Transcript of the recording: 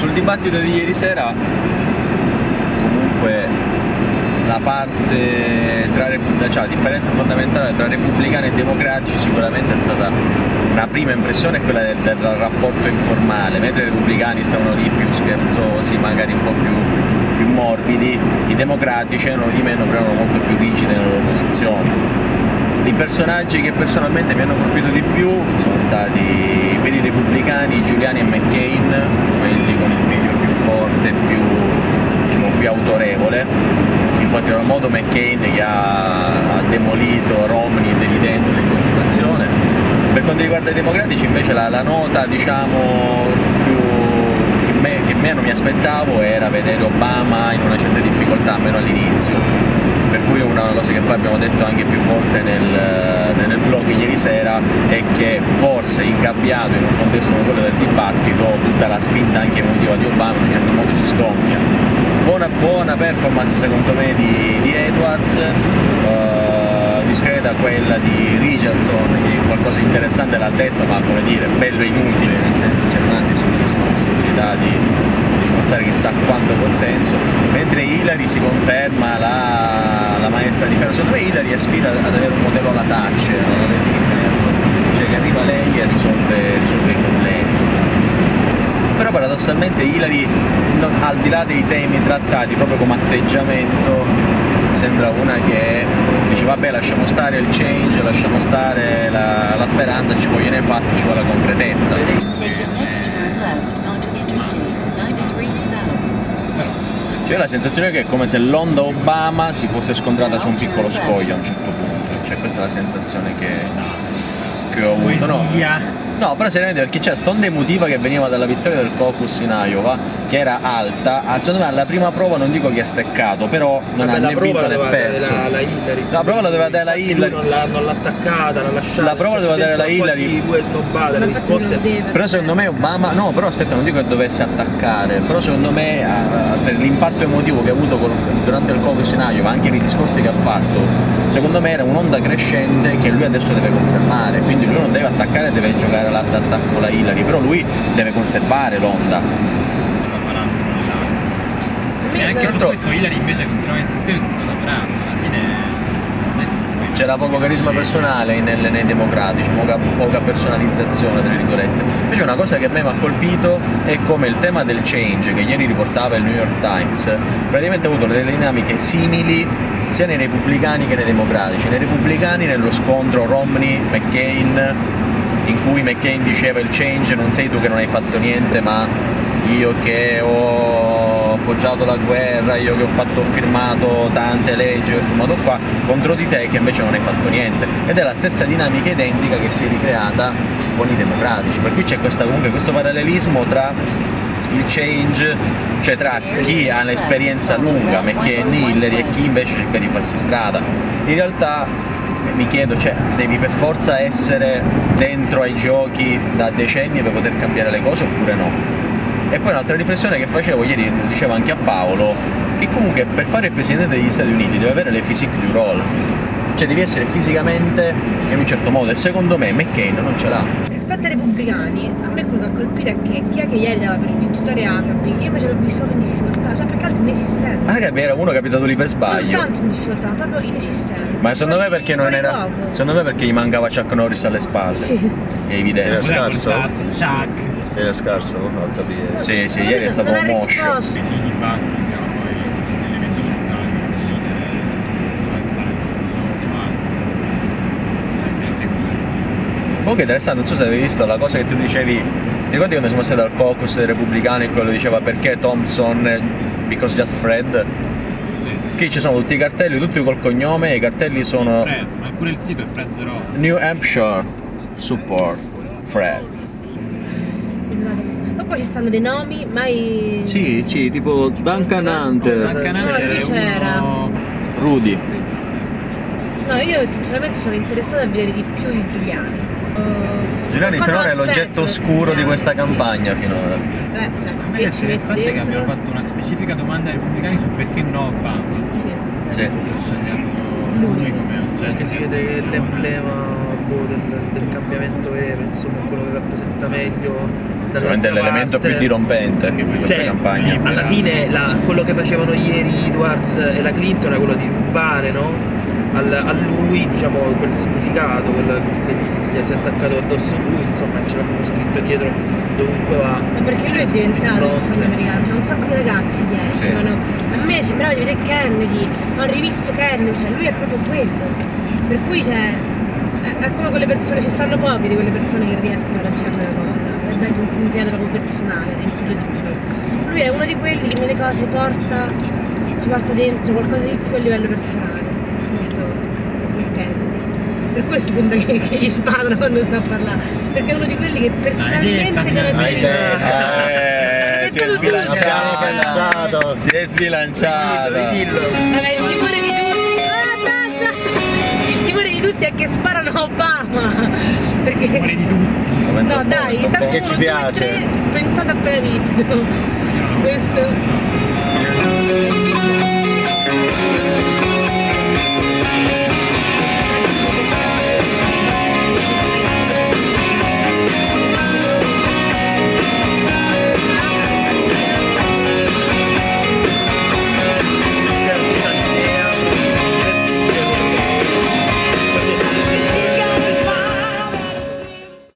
sul dibattito di ieri sera, comunque la parte tra cioè, la differenza fondamentale tra repubblicani e democratici sicuramente è stata una prima impressione quella del, del rapporto informale, mentre i repubblicani stavano lì più scherzosi, magari un po' più, più morbidi, i democratici erano di meno, però erano molto più rigidi nelle loro posizioni. I personaggi che personalmente mi hanno colpito di più sono stati per i repubblicani Giuliani e McCain, quelli con il piglio più forte, più, diciamo, più autorevole, in particolar modo McCain che ha, ha demolito Romney delidendolo in continuazione. Per quanto riguarda i democratici invece la, la nota diciamo, più, che, me, che meno mi aspettavo era vedere Obama in una certa difficoltà, almeno all'inizio per cui una cosa che poi abbiamo detto anche più volte nel, nel blog ieri sera è che forse ingabbiato in un contesto come quello del dibattito tutta la spinta anche emotiva di Obama in un certo modo si sgonfia. Buona, buona performance secondo me di, di Edwards, uh, discreta quella di Richardson che qualcosa di interessante l'ha detto ma come dire bello inutile nel senso c'è ha nessunissima possibilità di di spostare chissà quanto consenso, mentre Hillary si conferma la, la maestra di ferro. Secondo me Hillary aspira ad avere un modello alla Thatcher, alla Lady di cioè che arriva lei e risolve, risolve i problemi. Però paradossalmente Hillary, al di là dei temi trattati proprio come atteggiamento, sembra una che dice vabbè lasciamo stare il change, lasciamo stare la, la speranza, ci vogliono i fatti, ci vuole la concretezza. Io ho la sensazione che è come se l'onda Obama si fosse scontrata su un piccolo scoglio a un certo punto, cioè questa è la sensazione che, che ho avuto. No? No, però seriamente perché c'è stonda emotiva che veniva dalla vittoria del caucus in Iowa, che era alta, ah, secondo me alla prima prova non dico che ha steccato, però non Vabbè, ha né vinto né perso. La, la, Hillary. la prova la doveva dare la Hillary. Non l'ha, non l'ha attaccata, l'ha lasciata. La prova la doveva dare la Hillary. Due snobbate, le risposte. Però secondo me Obama, no, però aspetta, non dico che dovesse attaccare, però secondo me uh, per l'impatto emotivo che ha avuto col, durante il caucus in Iowa, anche nei discorsi che ha fatto, secondo me era un'onda crescente che lui adesso deve confermare, quindi lui non deve attaccare, deve giocare l'attacco con la Hillary, però lui deve conservare l'onda. Cosa farà? E anche su questo Hillary invece continua a insistere su cosa farà, alla fine c'era poco carisma personale nei, nei democratici, poca, poca, personalizzazione tra virgolette. Invece una cosa che a me mi ha colpito è come il tema del change che ieri riportava il New York Times praticamente ha avuto delle dinamiche simili sia nei repubblicani che nei democratici. Nei repubblicani nello scontro Romney-McCain in cui McCain diceva il change non sei tu che non hai fatto niente ma io che ho appoggiato la guerra, io che ho, fatto, firmato tante leggi, ho firmato qua, contro di te che invece non hai fatto niente. Ed è la stessa dinamica identica che si è ricreata con i democratici, per cui c'è questa, comunque questo parallelismo tra il change, cioè tra chi ha un'esperienza lunga, McCain, Hillary e chi invece cerca di farsi strada. In realtà mi chiedo, cioè, devi per forza essere dentro ai giochi da decenni per poter cambiare le cose oppure no? E poi un'altra riflessione che facevo ieri, lo dicevo anche a Paolo, che comunque per fare il Presidente degli Stati Uniti deve avere le physique du role, cioè devi essere fisicamente in un certo modo e secondo me McCain non ce l'ha. Rispetto ai repubblicani, a me quello che ha colpito è che chi è che ieri dava per il vincitore Agapi, io invece l'ho visto proprio in difficoltà, cioè perché altro inesistente. Agapi era uno capitato lì per sbaglio. Non tanto in difficoltà, proprio inesistente. Ma secondo me perché non era. Poco. Secondo me perché gli mancava Chuck Norris alle spalle. Sì. È evidente. Era scarso? Chuck. Era scarso, a capire. Sì, sì, ieri è stato un moscio. I dibattiti siano poi l'elemento centrale per decidere Comunque interessante, non so se avevi visto la cosa che tu dicevi, ti ricordi quando siamo stati al caucus dei repubblicani e quello diceva perché Thompson, because just Fred? Sì. Qui ci sono tutti i cartelli, tutti col cognome, e i cartelli sono Fred, ma pure il sito è Fred Zero. New Hampshire Support Fred. Ma qua ci stanno dei nomi, mai... Sì, sì, tipo Duncan Hunter, Duncan Hunter c'era. uno... Rudy. No, io sinceramente sono interessata a vedere di più di Giuliani. Uh, Giuliani finora è l'oggetto oscuro di questa campagna finora. Eh, cioè, A me che è interessante che dentro? abbiamo fatto una specifica domanda ai repubblicani su perché no Obama. Sì. Sì. Io scegliendo Lui. lui come oggetto. Anche si vede che di attenzione. l'emblema boh, del, del cambiamento vero, insomma, quello che rappresenta meglio. Sicuramente è l'elemento più dirompente qui questa Cioè, campagna. alla fine la- quello che facevano ieri Edwards e la Clinton era quello di rubare no? Al- a lui diciamo, quel significato, quel che gli si è attaccato addosso a lui, insomma ce l'ha proprio scritto dietro dovunque va. Ma perché lui è in diventato fronte. sogno americano, c'è un sacco di ragazzi che Sì. dicevano a me sembrava di vedere Kennedy, ho rivisto Kennedy, cioè lui è proprio quello. Per cui cioè, è, è come quelle persone, ci stanno poche di quelle persone che riescono a raggiungere una cosa, e dargli un significato proprio personale, riempirlo di più. Lui è uno di quelli che nelle cose porta, ci porta dentro qualcosa di più a livello personale, appunto, come Kennedy. Per questo sembra che, che gli sparano quando sta a parlare, perché è uno di quelli che personalmente caratterizza. Eh, si è Abbiamo sbilanciata. pensato. Si è sbilanciata. Dillo, dillo. Vabbè, il timore di tutti. Ah, basta! Il timore di tutti è che sparano a Obama. Perché. Fuori di tutti. No, dai, intanto Perché uno, ci due, tre, pensate appena visto. Questo.